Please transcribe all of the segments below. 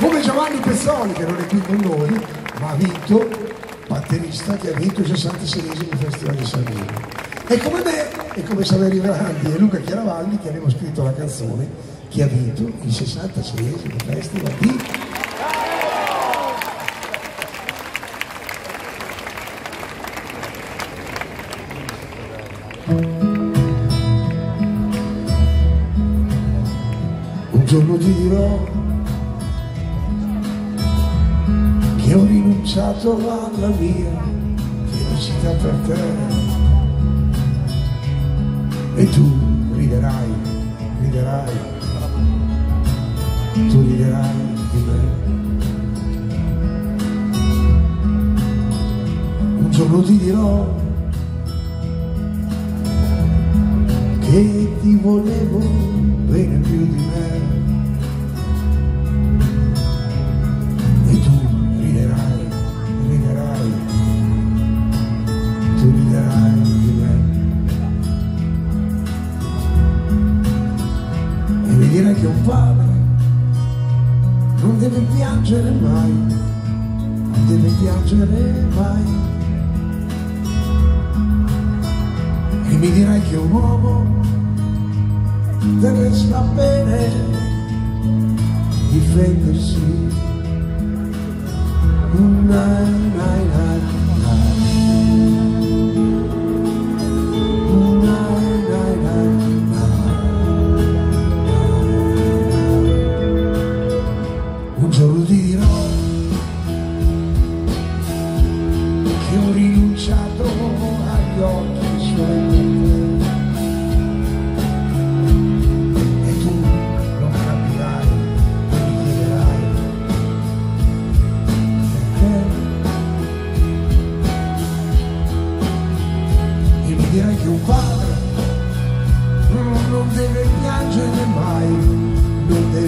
come Giovanni Pezzoli che non è qui con noi, ma ha vinto, batterista che ha vinto il 66esimo Festival di Sanremo. E come me, e come Saverio Grandi e Luca Chiaravalli che abbiamo scritto la canzone che ha vinto il 66esimo Festival di Un giorno dirò che ho rinunciato alla mia felicità per te e tu riderai, riderai, tu riderai di me. Un giorno ti dirò che ti volevo bene più di me non deve piangere mai, non deve piangere mai. E mi dirai che un uomo deve sapere difendersi. Nai, nai, nai, nai.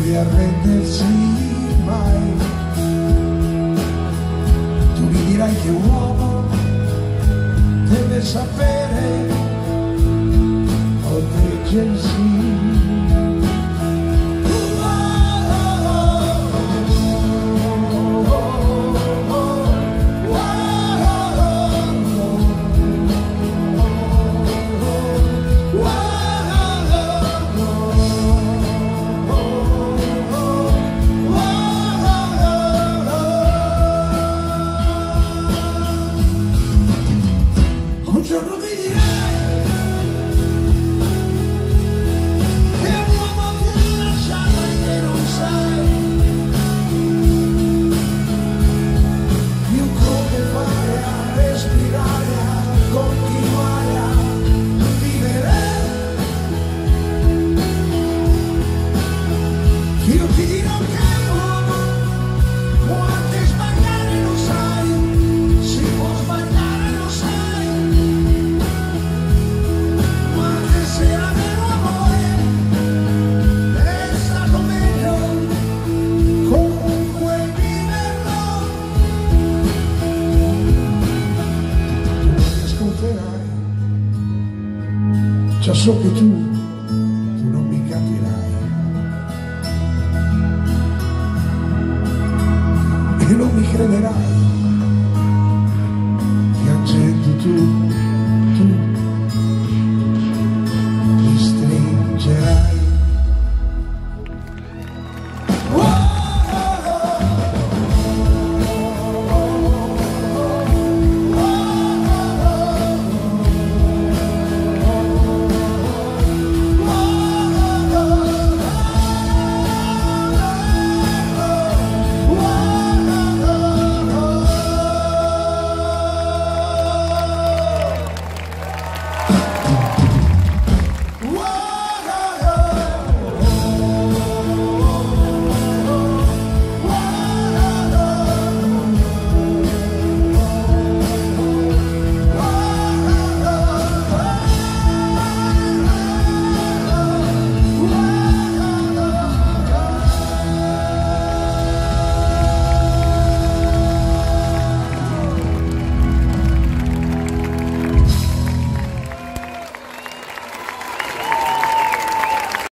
Deve arrendersi mai. Tu mi dirai che un uomo deve sapere proteggersi già so che tu, tu non mi capirai. E non mi crederai.